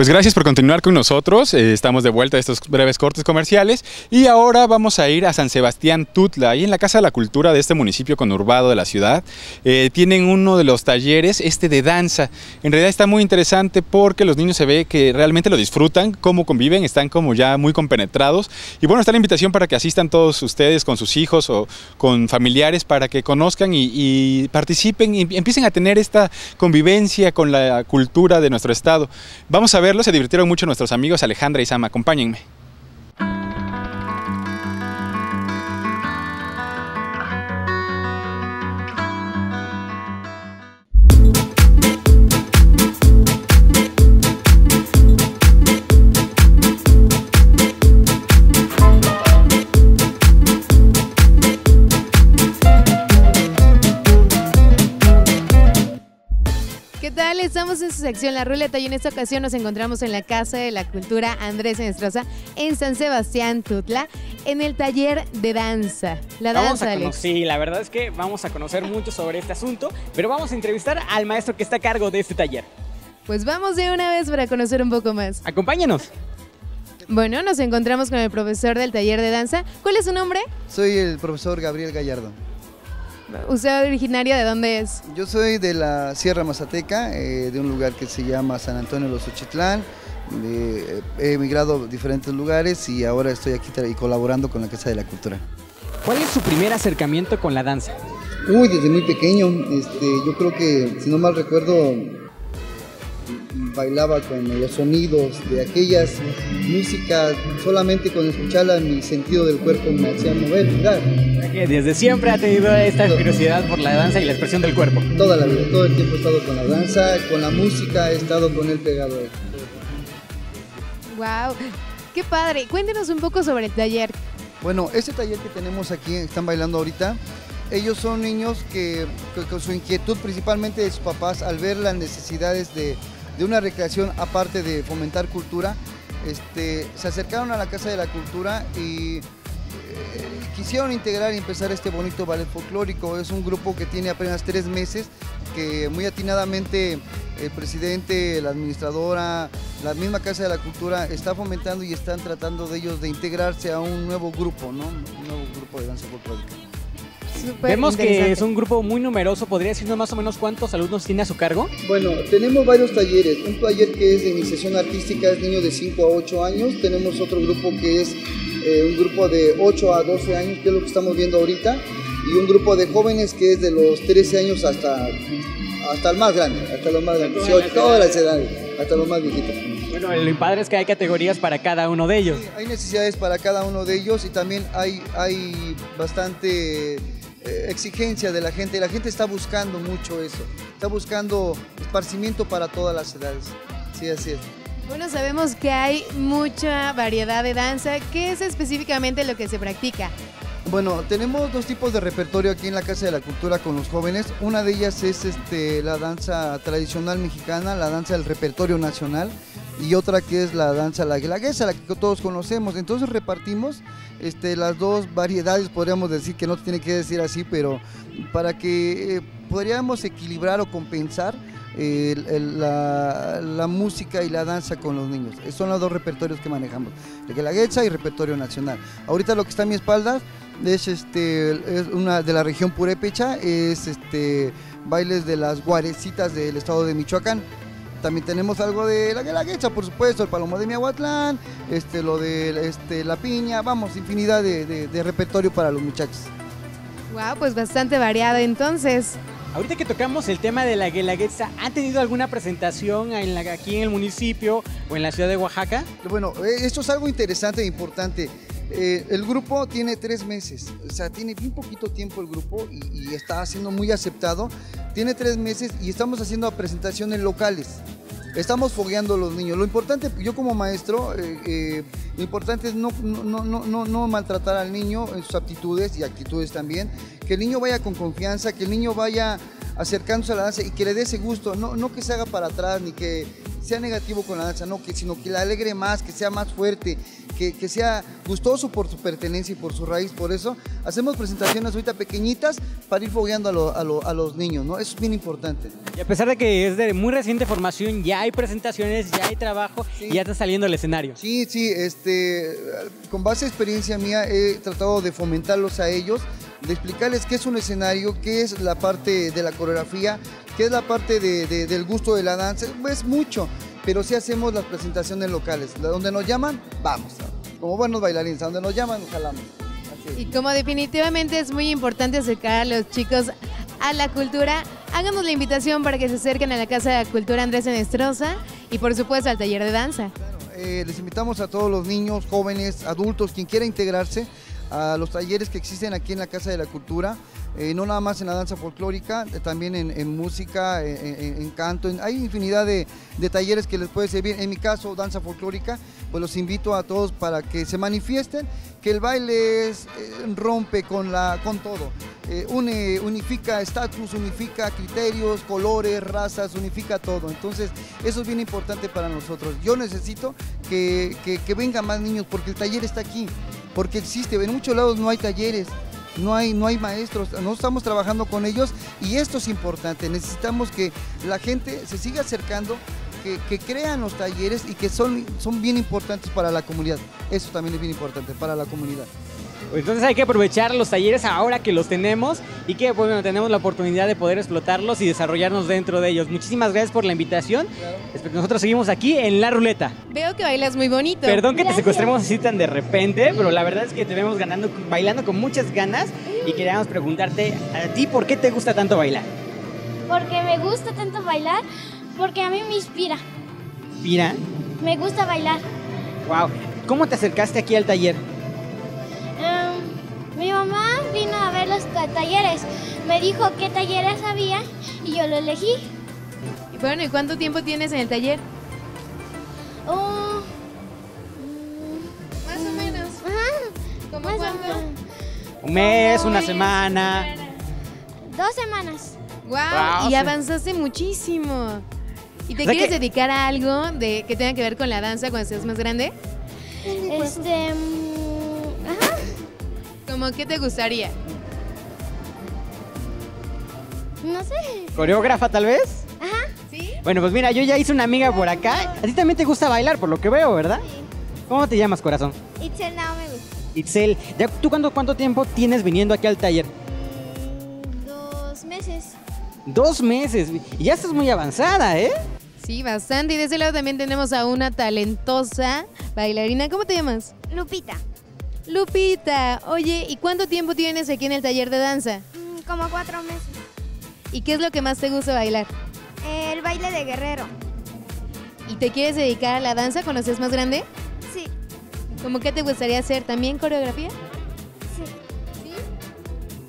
Pues gracias por continuar con nosotros. Eh, estamos de vuelta a estos breves cortes comerciales y ahora vamos a ir a San Sebastián Tutla, ahí en la Casa de la Cultura de este municipio conurbado de la ciudad. Eh, tienen uno de los talleres, este de danza. En realidad está muy interesante porque los niños se ve que realmente lo disfrutan, cómo conviven, están como ya muy compenetrados. Y bueno, está la invitación para que asistan todos ustedes con sus hijos o con familiares para que conozcan y, y participen y empiecen a tener esta convivencia con la cultura de nuestro estado. Vamos a se divirtieron mucho nuestros amigos Alejandra y Sam, acompáñenme. Estamos en su sección La Ruleta y en esta ocasión nos encontramos en la Casa de la Cultura Andrés Enestrosa en San Sebastián, Tutla, en el taller de danza. La Vamos danza, a cono- Alex. Sí, la verdad es que vamos a conocer mucho sobre este asunto, pero vamos a entrevistar al maestro que está a cargo de este taller. Pues vamos de una vez para conocer un poco más. Acompáñanos. Bueno, nos encontramos con el profesor del taller de danza. ¿Cuál es su nombre? Soy el profesor Gabriel Gallardo. ¿Usted originario de dónde es? Yo soy de la Sierra Mazateca, eh, de un lugar que se llama San Antonio de los Ochitlán. Eh, he emigrado a diferentes lugares y ahora estoy aquí colaborando con la Casa de la Cultura. ¿Cuál es su primer acercamiento con la danza? Uy, desde muy pequeño, este, yo creo que, si no mal recuerdo, bailaba con los sonidos de aquellas músicas, solamente con escucharla mi sentido del cuerpo me hacía mover, girar. Que desde siempre ha tenido esta curiosidad por la danza y la expresión del cuerpo. Toda la vida, todo el tiempo he estado con la danza, con la música, he estado con él pegado. ¡Wow! ¡Qué padre! Cuéntenos un poco sobre el taller. Bueno, este taller que tenemos aquí, están bailando ahorita, ellos son niños que, que con su inquietud principalmente de sus papás al ver las necesidades de, de una recreación aparte de fomentar cultura, este, se acercaron a la Casa de la Cultura y eh, quisieron integrar y empezar este bonito ballet folclórico. Es un grupo que tiene apenas tres meses, que muy atinadamente el presidente, la administradora, la misma Casa de la Cultura está fomentando y están tratando de ellos de integrarse a un nuevo grupo, ¿no? Un nuevo grupo de danza folclórica. Súper Vemos que es un grupo muy numeroso. ¿Podría decirnos más o menos cuántos alumnos tiene a su cargo? Bueno, tenemos varios talleres. Un taller que es de iniciación artística, es niños de 5 a 8 años. Tenemos otro grupo que es eh, un grupo de 8 a 12 años, que es lo que estamos viendo ahorita. Y un grupo de jóvenes que es de los 13 años hasta, hasta el más grande, hasta los más grandes. Todas las todas las edades, hasta los más viejitos. Bueno, lo padre es que hay categorías para cada uno de ellos. Sí, hay necesidades para cada uno de ellos y también hay, hay bastante eh, exigencia de la gente. La gente está buscando mucho eso. Está buscando esparcimiento para todas las edades. Sí, así es. Bueno, sabemos que hay mucha variedad de danza. ¿Qué es específicamente lo que se practica? Bueno, tenemos dos tipos de repertorio aquí en la Casa de la Cultura con los jóvenes. Una de ellas es este, la danza tradicional mexicana, la danza del repertorio nacional, y otra que es la danza la guelaguesa, la que todos conocemos. Entonces repartimos este, las dos variedades, podríamos decir que no tiene que decir así, pero para que eh, podríamos equilibrar o compensar eh, la, la música y la danza con los niños. Esos son los dos repertorios que manejamos, el guelaguetza y repertorio nacional. Ahorita lo que está a mi espalda es, este, es una de la región purépecha, es este, bailes de las guarecitas del estado de Michoacán. También tenemos algo de la guelaguetza, por supuesto, el palomo de Miahuatlán, este, lo de este, la piña, vamos, infinidad de, de- de repertorio para los muchachos. Wow, pues bastante variado entonces. Ahorita que tocamos el tema de la Guelaguetza, ¿han tenido alguna presentación en la- aquí en el municipio o en la ciudad de Oaxaca? Bueno, eh, esto es algo interesante e importante. Eh, el grupo tiene tres meses, o sea, tiene bien poquito tiempo el grupo y, está siendo muy aceptado. Tiene tres meses y estamos haciendo presentaciones locales. Estamos fogueando a los niños. Lo importante, yo como maestro, eh, eh, lo importante es no maltratar al niño en sus aptitudes y actitudes también. Que el niño vaya con confianza, que el niño vaya acercándose a la danza y que le dé ese gusto. No, no que se haga para atrás ni que sea negativo con la danza, no, que, sino que la alegre más, que sea más fuerte, que, que sea gustoso por su pertenencia y por su raíz. Por eso hacemos presentaciones ahorita pequeñitas para ir fogueando a, lo- a lo- a los niños, ¿no? Eso es bien importante. Y a pesar de que es de muy reciente formación, ya hay presentaciones, ya hay trabajo Sí. y ya está saliendo al escenario. Sí, sí, este, con base a experiencia mía he tratado de fomentarlos a ellos, de explicarles qué es un escenario, qué es la parte de la coreografía, qué es la parte de- de- del gusto de la danza, es mucho, pero sí hacemos las presentaciones locales, donde nos llaman, vamos, como buenos bailarines, donde nos llaman, jalamos. Así es. Y como definitivamente es muy importante acercar a los chicos a la cultura, háganos la invitación para que se acerquen a la Casa de la Cultura Andrés Enestrosa y por supuesto al taller de danza. Eh, les invitamos a todos los niños, jóvenes, adultos, quien quiera integrarse a los talleres que existen aquí en la Casa de la Cultura, eh, no nada más en la danza folclórica, eh, también en, música, en, en- canto, hay infinidad de, talleres que les puede servir. En mi caso, danza folclórica, pues los invito a todos para que se manifiesten, que el baile eh, rompe con, la, con todo, Eh, une, unifica estatus, unifica criterios, colores, razas, unifica todo. Entonces, eso es bien importante para nosotros. Yo necesito que, que vengan más niños porque el taller está aquí, porque existe. En muchos lados no hay talleres. No hay, no hay maestros, no estamos trabajando con ellos y esto es importante. Necesitamos que la gente se siga acercando, que, crean los talleres y que son, son bien importantes para la comunidad. Eso también es bien importante para la comunidad. Entonces hay que aprovechar los talleres ahora que los tenemos y que pues, bueno, tenemos la oportunidad de poder explotarlos y desarrollarnos dentro de ellos. Muchísimas gracias por la invitación. Espe- Nosotros seguimos aquí en La Ruleta. Veo que bailas muy bonito. Perdón que te secuestremos así tan de repente, pero la verdad es que te vemos ganando, bailando con muchas ganas y queríamos preguntarte a ti por qué te gusta tanto bailar. Porque me gusta tanto bailar, porque a mí me inspira. Mira, Me gusta bailar. wow. ¿Cómo te acercaste aquí al taller? Mi mamá vino a ver los ta- talleres. Me dijo qué talleres había y yo lo elegí. Y Bueno, ¿y cuánto tiempo tienes en el taller? Oh, Más o menos. ajá, ¿Cómo cuánto? Un mes, una semana. Dos semanas. Wow, Wow, y sí. avanzaste muchísimo. ¿Y te O sea quieres que- dedicar a algo de que tenga que ver con la danza cuando seas más grande? Este. mm, Ajá. ¿Cómo qué te gustaría? No sé. ¿Coreógrafa tal vez? Ajá. ¿Sí? Bueno, pues mira, yo ya hice una amiga por acá. A ti también te gusta bailar, por lo que veo, ¿verdad? ¿Cómo te llamas, corazón? Itzel no me gusta. Itzel, ¿ya, ¿tú cuánto, cuánto tiempo tienes viniendo aquí al taller? Mm, Dos meses. Dos meses. Y ya estás muy avanzada, ¿eh? Sí, bastante. Y de ese lado también tenemos a una talentosa bailarina. ¿Cómo te llamas? Lupita. Lupita. Oye, ¿y cuánto tiempo tienes aquí en el taller de danza? Mm, Como cuatro meses. ¿Y qué es lo que más te gusta bailar? El baile de guerrero. ¿Y te quieres dedicar a la danza cuando seas más grande? Sí. ¿Cómo qué te gustaría hacer? ¿También coreografía? Sí.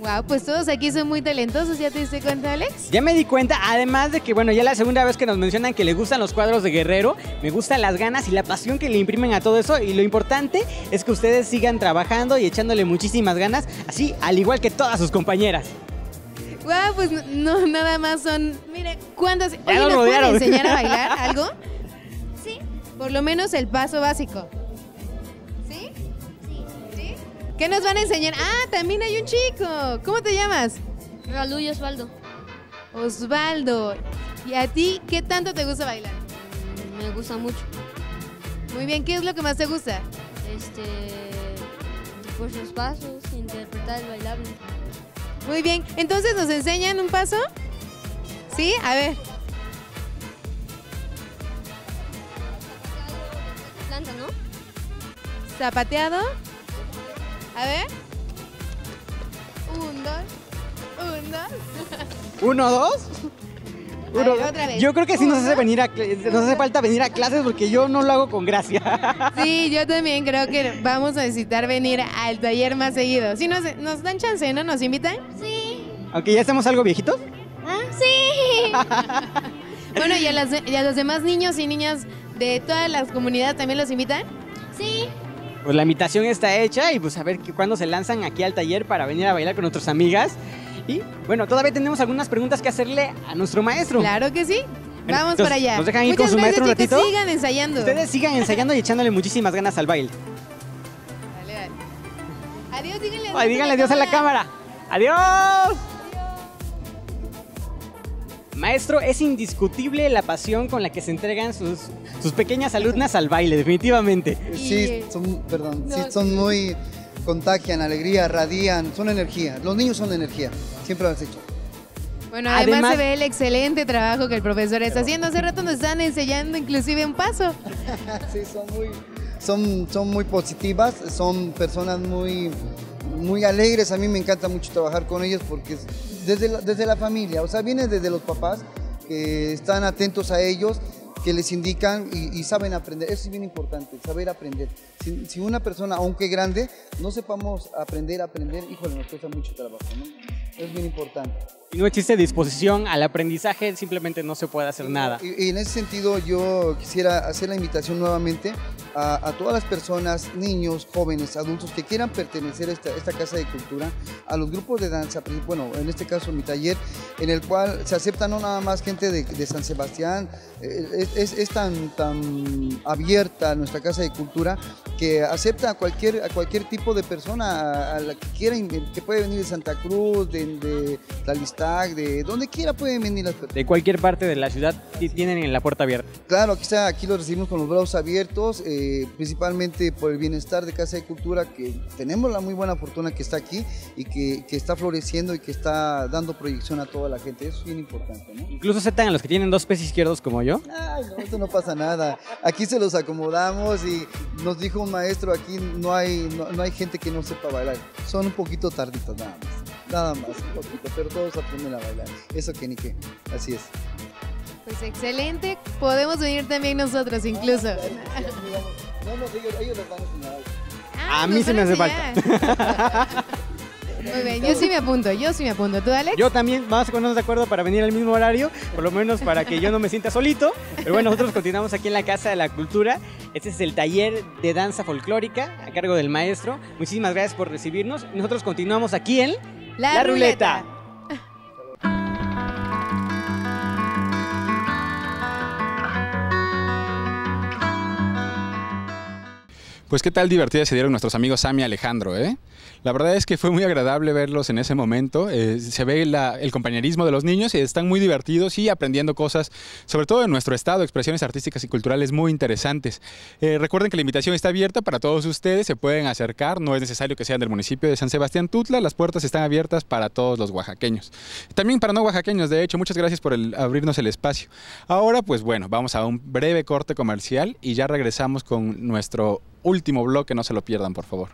Wow, pues todos aquí son muy talentosos, ¿ya te diste cuenta, Alex? Ya me di cuenta, además de que, bueno, ya la segunda vez que nos mencionan que le gustan los cuadros de Guerrero, me gustan las ganas y la pasión que le imprimen a todo eso. Y lo importante es que ustedes sigan trabajando y echándole muchísimas ganas, así al igual que todas sus compañeras. Wow, pues no, no, nada más son. Mire, Ya Oye, nos ¿nos pueden enseñar a bailar algo? Sí. Por lo menos el paso básico. ¿Qué nos van a enseñar? Ah, también hay un chico. ¿Cómo te llamas? Raúl y Osvaldo. Osvaldo. ¿Y a ti qué tanto te gusta bailar? Me gusta mucho. Muy bien, ¿qué es lo que más te gusta? Este. Pues los pasos, interpretar el bailable. Muy bien, entonces nos enseñan un paso. ¿Sí? A ver. Planta, ¿no? Zapateado. A ver. Un, dos. Un, dos. ¿Uno, dos? Uno, ver, dos. otra vez. Yo creo que sí nos hace, venir a, cl- nos hace falta venir a clases porque yo no lo hago con gracia. Sí, yo también creo que vamos a necesitar venir al taller más seguido. Si nos, nos dan chance, ¿no? ¿Nos invitan? Sí. Aunque ya estamos algo viejitos. Ah, sí. Bueno, ¿y a, las, y a los demás niños y niñas de todas las comunidades también los invitan? Sí pues la invitación está hecha y pues a ver cuándo se lanzan aquí al taller para venir a bailar con nuestras amigas. Y bueno, todavía tenemos algunas preguntas que hacerle a nuestro maestro. Claro que sí. Vamos para allá. Nos dejan ir con su maestro un ratito. Sigan ensayando. Ustedes sigan ensayando y echándole muchísimas ganas al baile. Dale, dale. Adiós, díganle adiós. Díganle adiós a la cámara. Adiós. Maestro, es indiscutible la pasión con la que se entregan sus, sus pequeñas alumnas al baile, definitivamente. Sí, son, perdón, No, sí, son muy, contagian alegría, radian, son energía. Los niños son energía, siempre lo has hecho. Bueno, además, Además- se ve el excelente trabajo que el profesor está haciendo. Hace rato nos están enseñando inclusive un paso. Sí, son muy, son, son muy positivas, son personas muy, muy alegres. A mí me encanta mucho trabajar con ellos porque desde la, desde la familia, o sea, viene desde los papás que están atentos a ellos, que les indican y, saben aprender. Eso es bien importante, saber aprender. Si, si una persona, aunque grande, no sepamos aprender, aprender, híjole, nos cuesta mucho trabajo, ¿no? Es bien importante. Y no existe disposición al aprendizaje, simplemente no se puede hacer nada. Y, y en ese sentido yo quisiera hacer la invitación nuevamente a, a todas las personas, niños, jóvenes, adultos que quieran pertenecer a esta, esta casa de cultura, a los grupos de danza, bueno, en este caso mi taller, en el cual se acepta no nada más gente de, de San Sebastián, eh, es, es- es tan, tan abierta nuestra casa de cultura que acepta a cualquier, a cualquier tipo de persona, a, a la que quiera, que puede venir de Santa Cruz, de, de Tlalistag, de donde quiera pueden venir las personas. De cualquier parte de la ciudad ti- tienen la puerta abierta. Claro, aquí, está, aquí lo recibimos con los brazos abiertos, eh, principalmente por el bienestar de Casa de Cultura, que tenemos la muy buena fortuna que está aquí y que, que está floreciendo y que está dando proyección a toda la gente. Eso es bien importante, ¿no? Incluso aceptan a los que tienen dos pies izquierdos como yo. Ay, no, esto no pasa nada. Aquí se los acomodamos y nos dijo un maestro, aquí no hay, no, no hay gente que no sepa bailar. Son un poquito tarditos nada más. Nada más, un poquito, pero todos aprenden a bailar. Eso que ni qué. Así es. Pues excelente. Podemos venir también nosotros incluso. No, no, ellos, ellos les van a enseñar. Ah, A mí se me hace enseñar. Muy bien, yo sí me apunto, yo sí me apunto. ¿Tú, Alex? Yo también, vamos a ponernos de acuerdo para venir al mismo horario, por lo menos para que yo no me sienta solito. Pero bueno, nosotros continuamos aquí en la Casa de la Cultura. Este es el taller de danza folclórica a cargo del maestro. Muchísimas gracias por recibirnos. Nosotros continuamos aquí en La, ruleta. Pues qué tal divertida se dieron nuestros amigos Sam y Alejandro, ¿eh? La verdad es que fue muy agradable verlos en ese momento. eh, se ve el compañerismo de los niños y están muy divertidos y aprendiendo cosas, sobre todo en nuestro estado, expresiones artísticas y culturales muy interesantes. Eh, recuerden que la invitación está abierta para todos ustedes, se pueden acercar, no es necesario que sean del municipio de San Sebastián Tutla, las puertas están abiertas para todos los oaxaqueños. También para no oaxaqueños, de hecho, muchas gracias por abrirnos el espacio. Ahora, pues bueno, vamos a un breve corte comercial y ya regresamos con nuestro último bloque, no se lo pierdan, por favor.